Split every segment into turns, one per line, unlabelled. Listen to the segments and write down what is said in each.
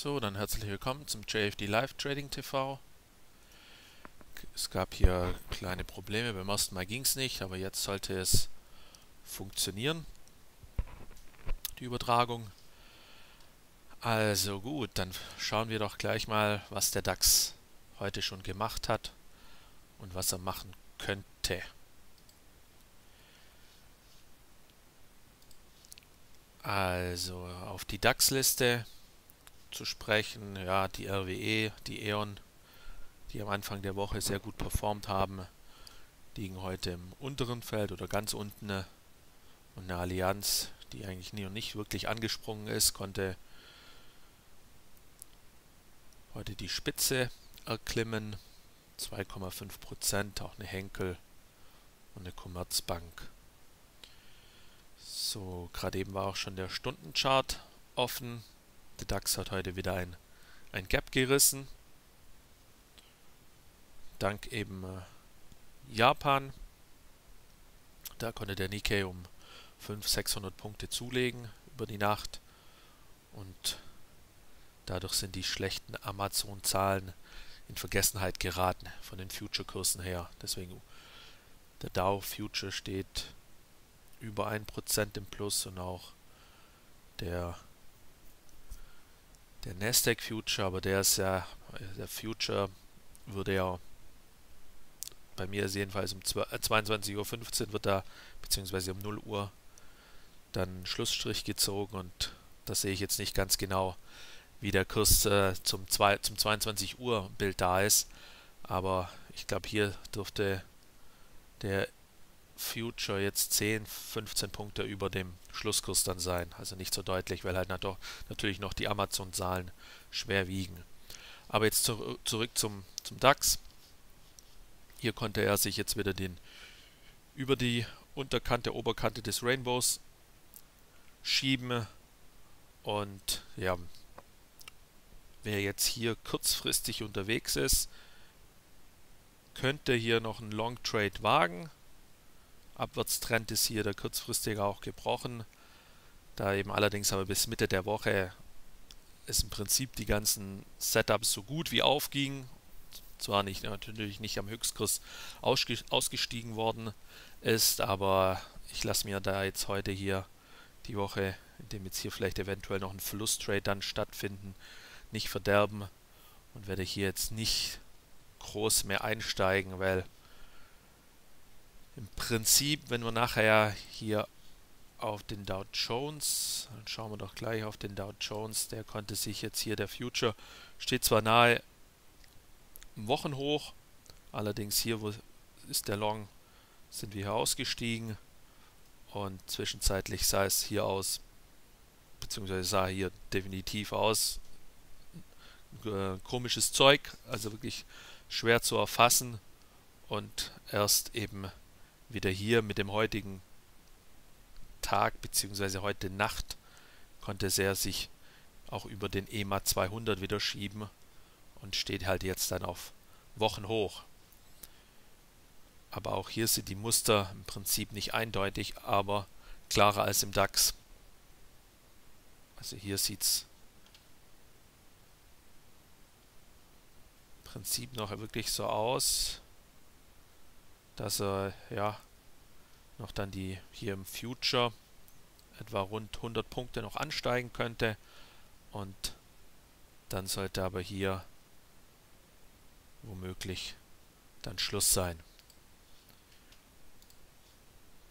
So, dann herzlich willkommen zum JFD Live Trading TV. Es gab hier kleine Probleme, beim ersten Mal ging es nicht, aber jetzt sollte es funktionieren, die Übertragung. Also gut, dann schauen wir doch gleich mal, was der DAX heute schon gemacht hat und was er machen könnte. Also auf die DAX-Liste zu sprechen. Ja, die RWE, die E.ON, die am Anfang der Woche sehr gut performt haben, liegen heute im unteren Feld oder ganz unten. Und eine Allianz, die eigentlich nie und nicht wirklich angesprungen ist, konnte heute die Spitze erklimmen. 2,5 Prozent, auch eine Henkel und eine Commerzbank. So, gerade eben war auch schon der Stundenchart offen. Der DAX hat heute wieder ein, ein Gap gerissen. Dank eben äh, Japan. Da konnte der Nikkei um 500, 600 Punkte zulegen über die Nacht. Und dadurch sind die schlechten Amazon-Zahlen in Vergessenheit geraten von den Future-Kursen her. Deswegen der Dow Future steht über 1% im Plus und auch der der Nasdaq Future, aber der ist ja, der Future würde ja, bei mir ist jedenfalls um 22.15 äh, Uhr wird da, beziehungsweise um 0 Uhr, dann Schlussstrich gezogen und das sehe ich jetzt nicht ganz genau, wie der Kurs äh, zum, zum 22 Uhr Bild da ist, aber ich glaube hier dürfte der Future jetzt 10, 15 Punkte über dem Schlusskurs dann sein. Also nicht so deutlich, weil halt natürlich noch die Amazon-Zahlen schwer wiegen. Aber jetzt zu, zurück zum, zum DAX. Hier konnte er sich jetzt wieder den über die Unterkante, Oberkante des Rainbows schieben. Und ja, wer jetzt hier kurzfristig unterwegs ist, könnte hier noch einen Long Trade wagen. Abwärtstrend ist hier der kurzfristige auch gebrochen. Da eben allerdings aber bis Mitte der Woche es im Prinzip die ganzen Setups so gut wie aufgingen. Zwar nicht, natürlich nicht am Höchstkurs ausgestiegen worden ist, aber ich lasse mir da jetzt heute hier die Woche, in dem jetzt hier vielleicht eventuell noch ein Verlusttrade dann stattfinden, nicht verderben und werde hier jetzt nicht groß mehr einsteigen, weil im Prinzip, wenn wir nachher hier auf den Dow Jones, dann schauen wir doch gleich auf den Dow Jones, der konnte sich jetzt hier, der Future steht zwar nahe Wochenhoch, allerdings hier wo ist der Long, sind wir hier ausgestiegen und zwischenzeitlich sah es hier aus, beziehungsweise sah hier definitiv aus, äh, komisches Zeug, also wirklich schwer zu erfassen und erst eben wieder hier mit dem heutigen Tag bzw. heute Nacht konnte er sich auch über den EMA 200 wieder schieben und steht halt jetzt dann auf Wochen hoch. Aber auch hier sind die Muster im Prinzip nicht eindeutig, aber klarer als im DAX. Also hier sieht es im Prinzip noch wirklich so aus dass er ja noch dann die hier im Future etwa rund 100 Punkte noch ansteigen könnte. Und dann sollte aber hier womöglich dann Schluss sein.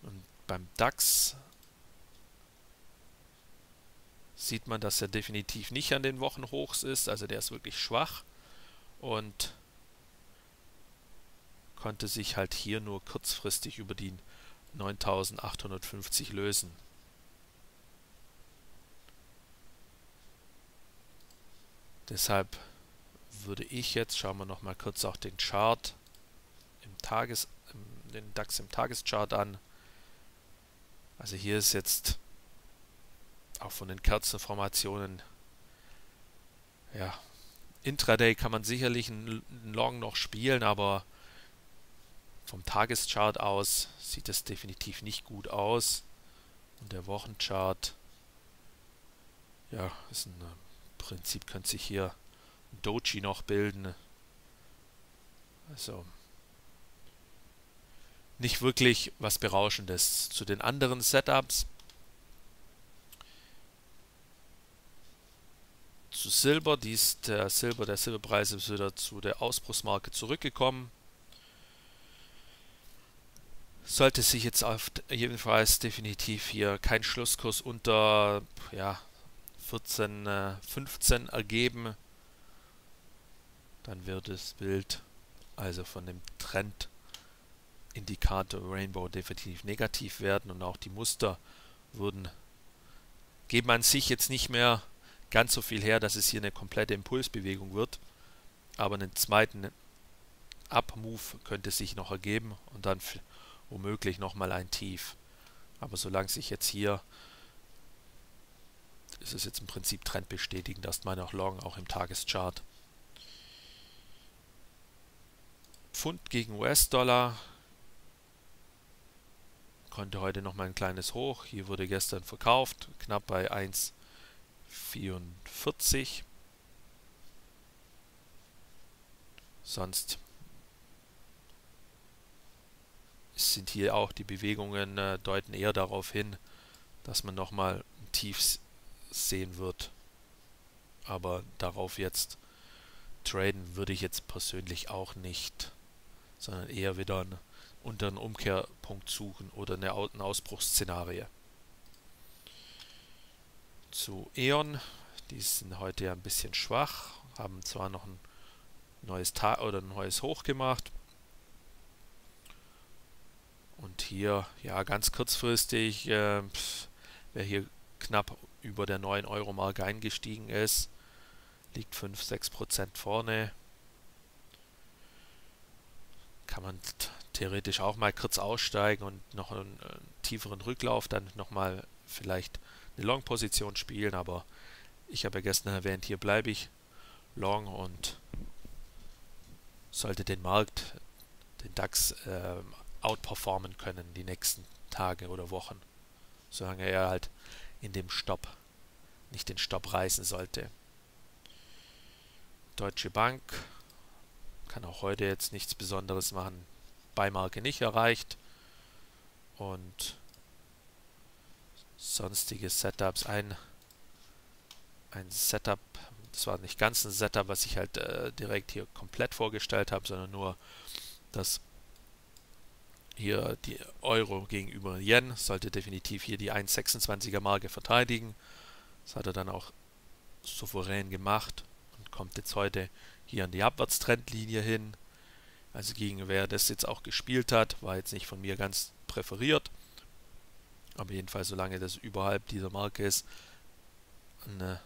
Und beim DAX sieht man, dass er definitiv nicht an den Wochenhochs ist, also der ist wirklich schwach. Und konnte sich halt hier nur kurzfristig über die 9850 lösen. Deshalb würde ich jetzt, schauen wir noch mal kurz auch den Chart im Tages, den DAX im Tageschart an. Also hier ist jetzt auch von den Kerzenformationen, ja, Intraday kann man sicherlich einen Long noch spielen, aber vom Tageschart aus sieht es definitiv nicht gut aus. Und der Wochenchart, ja, ist ein äh, Prinzip könnte sich hier ein Doji noch bilden. Also nicht wirklich was Berauschendes. Zu den anderen Setups. Zu Silber, dies der Silber, der Silberpreis ist wieder zu der Ausbruchsmarke zurückgekommen. Sollte sich jetzt auf jedenfalls definitiv hier kein Schlusskurs unter ja, 14, 15 äh, ergeben, dann wird das Bild also von dem Trendindikator Rainbow definitiv negativ werden und auch die Muster würden geben an sich jetzt nicht mehr ganz so viel her, dass es hier eine komplette Impulsbewegung wird, aber einen zweiten Up-Move könnte sich noch ergeben und dann womöglich nochmal ein Tief. Aber solange sich jetzt hier ist es jetzt im Prinzip trendbestätigend, erstmal noch Long, auch im Tageschart. Pfund gegen US-Dollar konnte heute noch mal ein kleines Hoch. Hier wurde gestern verkauft, knapp bei 1,44. Sonst sind hier auch die Bewegungen äh, deuten eher darauf hin, dass man nochmal ein Tief sehen wird. Aber darauf jetzt traden würde ich jetzt persönlich auch nicht sondern eher wieder einen unteren Umkehrpunkt suchen oder eine, ein Ausbruchsszenario. Zu E.ON, die sind heute ja ein bisschen schwach, haben zwar noch ein neues Tag oder ein neues Hoch gemacht. Und hier, ja, ganz kurzfristig, äh, wer hier knapp über der 9-Euro-Marke eingestiegen ist, liegt 5-6% vorne. Kann man theoretisch auch mal kurz aussteigen und noch einen, einen tieferen Rücklauf, dann nochmal vielleicht eine Long-Position spielen, aber ich habe ja gestern erwähnt, hier bleibe ich Long und sollte den Markt, den DAX äh, outperformen können die nächsten Tage oder Wochen, solange er halt in dem Stopp nicht den Stopp reißen sollte. Deutsche Bank kann auch heute jetzt nichts Besonderes machen. Beimarke nicht erreicht. Und sonstige Setups. Ein, ein Setup, das war nicht ganz ein Setup, was ich halt äh, direkt hier komplett vorgestellt habe, sondern nur, dass hier die Euro gegenüber Yen sollte definitiv hier die 1,26er Marke verteidigen. Das hat er dann auch souverän gemacht und kommt jetzt heute hier an die Abwärtstrendlinie hin. Also gegen wer das jetzt auch gespielt hat, war jetzt nicht von mir ganz präferiert. Aber jedenfalls, solange das überhalb dieser Marke ist, eine,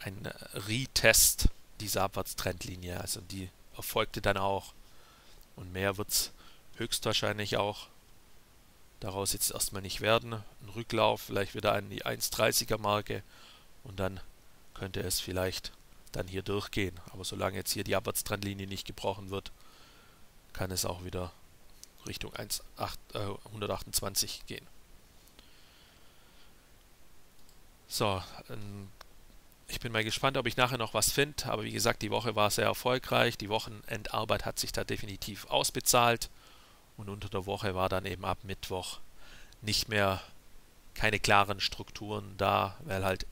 ein Retest dieser Abwärtstrendlinie. Also die erfolgte dann auch. Und mehr wird es höchstwahrscheinlich auch daraus jetzt erstmal nicht werden. Ein Rücklauf, vielleicht wieder an die 1,30er Marke und dann könnte es vielleicht dann hier durchgehen. Aber solange jetzt hier die Abwärtstrendlinie nicht gebrochen wird, kann es auch wieder Richtung 1, 8, äh, 128 gehen. So, ähm, ich bin mal gespannt, ob ich nachher noch was finde. Aber wie gesagt, die Woche war sehr erfolgreich. Die Wochenendarbeit hat sich da definitiv ausbezahlt. Und unter der Woche war dann eben ab Mittwoch nicht mehr keine klaren Strukturen da, weil halt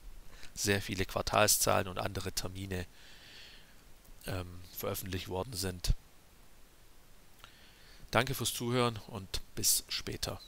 sehr viele Quartalszahlen und andere Termine ähm, veröffentlicht worden sind. Danke fürs Zuhören und bis später.